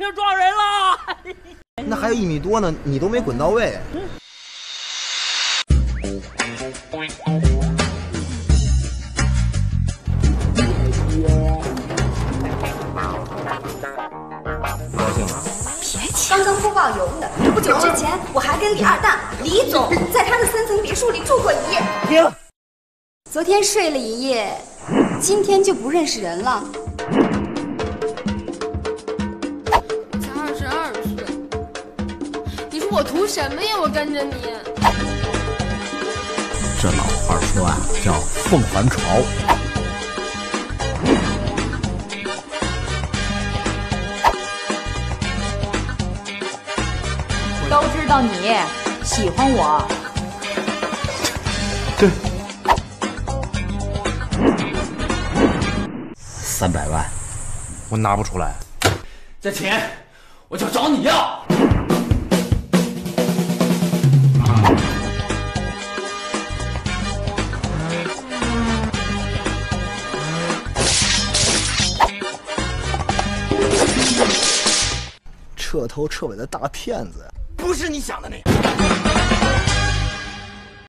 就撞人了。那还有一米多呢，你都没滚到位。高兴了？刚刚播报有的，不久之前我还跟李二蛋、李总在他的三层别墅里住过一夜。停！昨天睡了一夜，今天就不认识人了。我图什么呀？我跟着你，这老话说啊，叫凤还巢。都知道你喜欢我，对。三百万，我拿不出来。这钱我就找你要。彻头彻尾的大骗子，不是你想的那样。